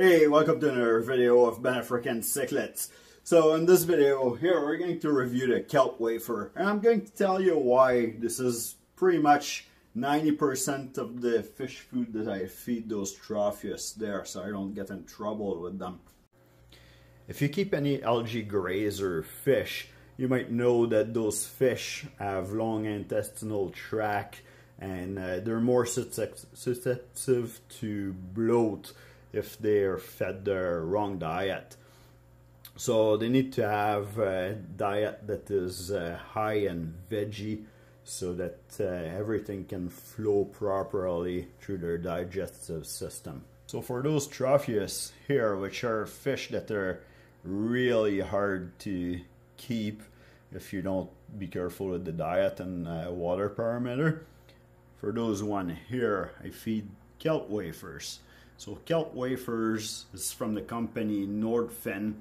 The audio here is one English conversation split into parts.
Hey, welcome to another video of Ben Cichlids. So in this video here, we're going to review the kelp wafer. And I'm going to tell you why this is pretty much 90% of the fish food that I feed those tropheus there, so I don't get in trouble with them. If you keep any algae grazer fish, you might know that those fish have long intestinal tract and uh, they're more susceptible to bloat if they're fed the wrong diet. So they need to have a diet that is uh, high in veggie so that uh, everything can flow properly through their digestive system. So for those tropheus here, which are fish that are really hard to keep if you don't be careful with the diet and uh, water parameter, for those one here, I feed kelp wafers. So kelp wafers is from the company NorthFin.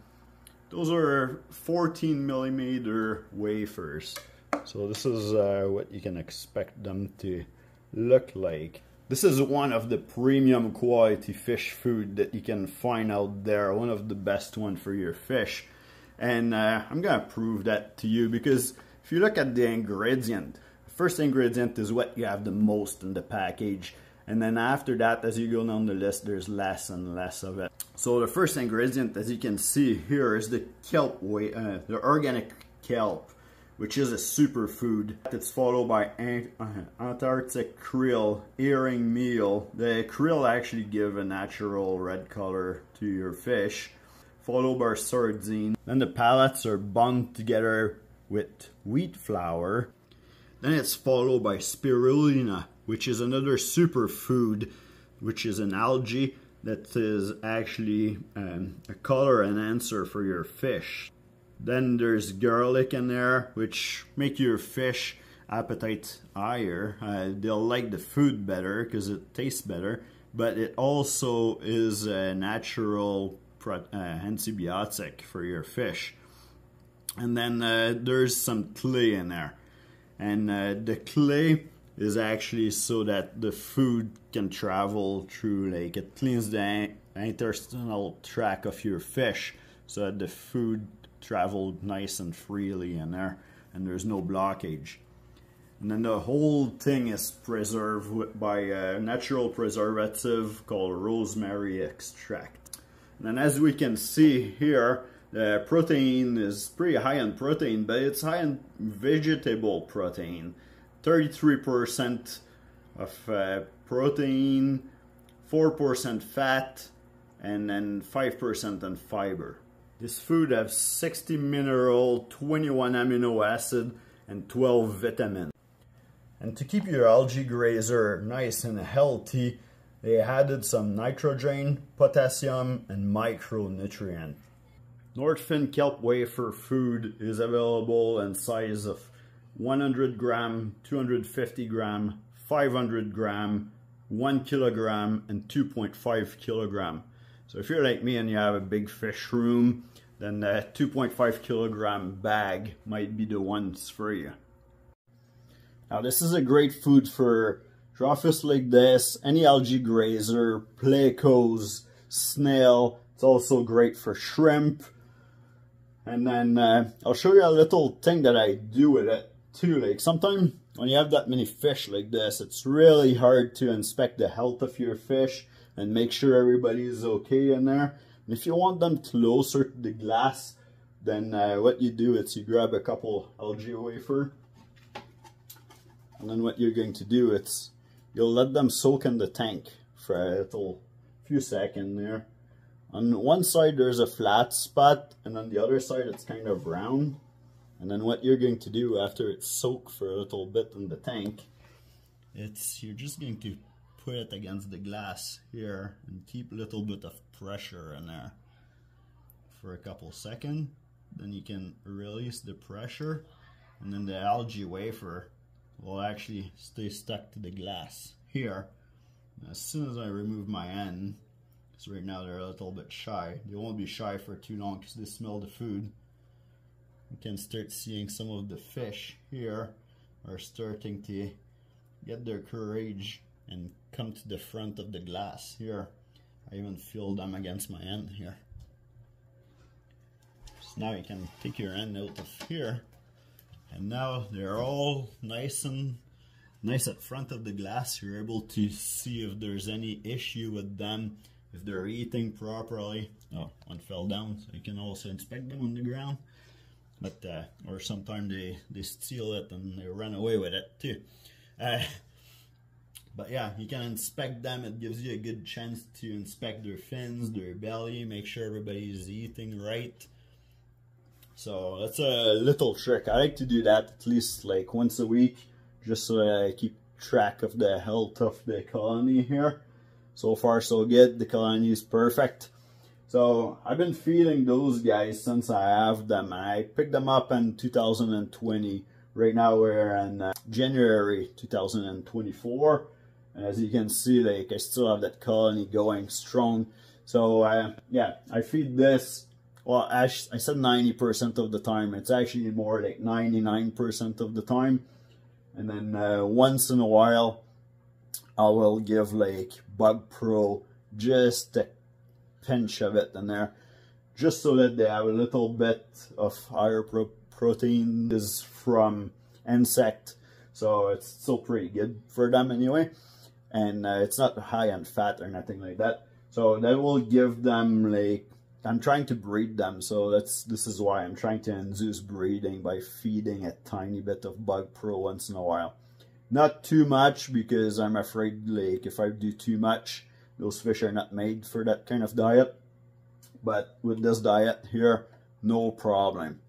Those are 14 millimeter wafers. So this is uh, what you can expect them to look like. This is one of the premium quality fish food that you can find out there. One of the best one for your fish. And uh, I'm gonna prove that to you because if you look at the ingredient, First ingredient is what you have the most in the package. And then after that, as you go down the list, there's less and less of it. So the first ingredient, as you can see here, is the kelp, uh, the organic kelp, which is a superfood. It's followed by uh, Antarctic krill, herring meal. The krill actually give a natural red color to your fish, followed by sardine. Then the pellets are bound together with wheat flour then it's followed by spirulina, which is another superfood, which is an algae that is actually um, a color enhancer for your fish. Then there's garlic in there, which make your fish appetite higher. Uh, they'll like the food better because it tastes better, but it also is a natural uh, antibiotic for your fish. And then uh, there's some clay in there and uh, the clay is actually so that the food can travel through like it cleans the intestinal tract of your fish so that the food travel nice and freely in there and there's no blockage. And then the whole thing is preserved by a natural preservative called rosemary extract. And then as we can see here the protein is pretty high in protein, but it's high in vegetable protein. 33% of uh, protein, 4% fat, and then 5% in fiber. This food has 60 mineral, 21 amino acid, and 12 vitamin. And to keep your algae grazer nice and healthy, they added some nitrogen, potassium, and micronutrient. NorthFin kelp wafer food is available in size of 100 gram, 250 gram, 500 gram, 1 kilogram, and 2.5 kilogram. So if you're like me and you have a big fish room, then the 2.5 kilogram bag might be the ones for you. Now this is a great food for tropheus like this, any algae grazer, plecos, snail. It's also great for shrimp, and then uh, I'll show you a little thing that I do with it too. Like sometimes when you have that many fish like this, it's really hard to inspect the health of your fish and make sure everybody is okay in there. And if you want them closer to the glass, then uh, what you do is you grab a couple algae wafer. And then what you're going to do is you'll let them soak in the tank for a little few seconds there. On one side there's a flat spot and on the other side it's kind of round. And then what you're going to do after it's soaked for a little bit in the tank, it's you're just going to put it against the glass here and keep a little bit of pressure in there for a couple seconds. Then you can release the pressure and then the algae wafer will actually stay stuck to the glass here. As soon as I remove my end, so right now they're a little bit shy. They won't be shy for too long because they smell the food. You can start seeing some of the fish here are starting to get their courage and come to the front of the glass here. I even feel them against my hand here. So now you can take your hand out of here. And now they're all nice and nice at front of the glass. You're able to see if there's any issue with them, if they're eating properly. Oh, one fell down, so you can also inspect them on the ground. But, uh, or sometimes they, they steal it and they run away with it too. Uh, but yeah, you can inspect them. It gives you a good chance to inspect their fins, their belly, make sure everybody's eating right. So that's a little trick. I like to do that at least like once a week, just so I keep track of the health of the colony here. So far so good, the colony is perfect. So I've been feeding those guys since I have them. I picked them up in 2020. Right now we're in uh, January 2024. And as you can see, like I still have that colony going strong. So uh, yeah, I feed this well, I, I said 90% of the time. It's actually more like 99% of the time. And then uh, once in a while, I will give like Bug Pro just a pinch of it in there. Just so that they have a little bit of higher pro protein is from insect. So it's still pretty good for them anyway. And uh, it's not high on fat or nothing like that. So that will give them like I'm trying to breed them, so that's this is why I'm trying to induce breeding by feeding a tiny bit of Bug Pro once in a while. Not too much because I'm afraid like if I do too much, those fish are not made for that kind of diet. But with this diet here, no problem.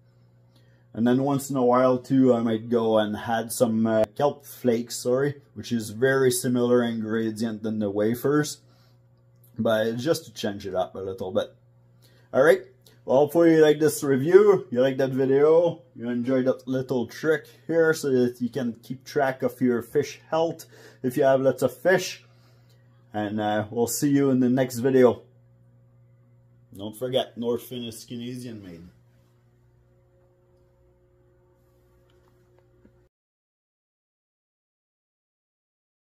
And then once in a while too, I might go and add some uh, kelp flakes, sorry, which is very similar ingredient than the wafers. But just to change it up a little bit. Alright, well hopefully you like this review, you like that video, you enjoyed that little trick here so that you can keep track of your fish health if you have lots of fish. And uh, we'll see you in the next video. Don't forget, North Fin is Canadian made.